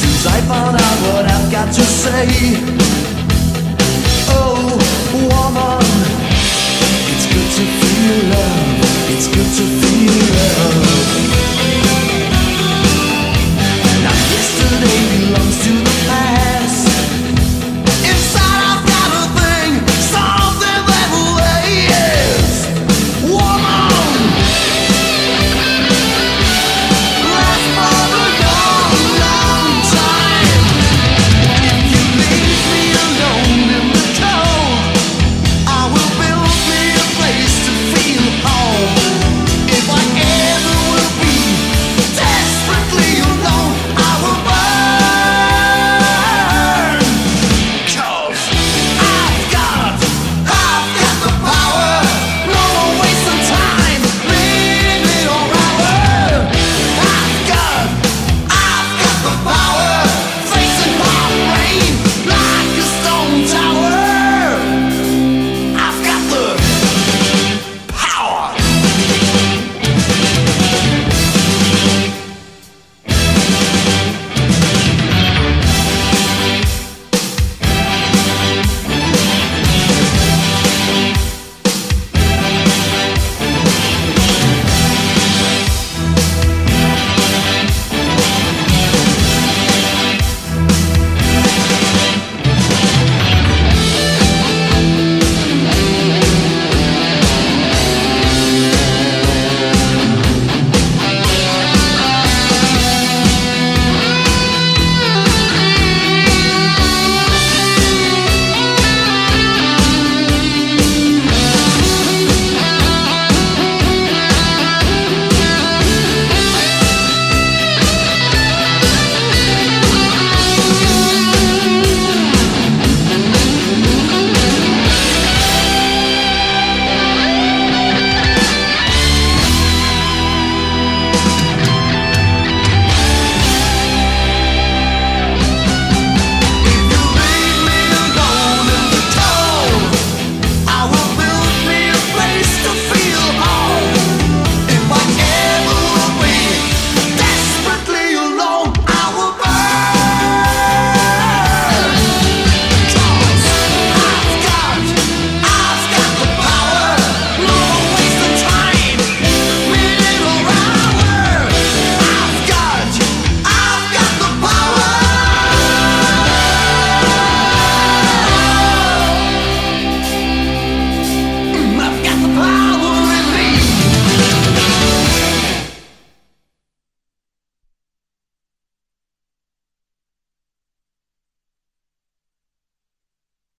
Since I found out what I've got to say. Oh, woman It's good to feel love